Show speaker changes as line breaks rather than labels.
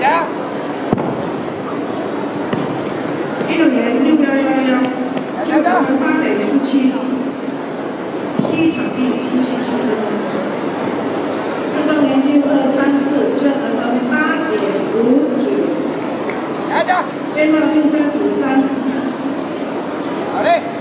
加一六年六幺幺幺。幺就到了八点四七七场地休息时间到年龄二三次就要达到八点五九。来这编号六三九三。好嘞。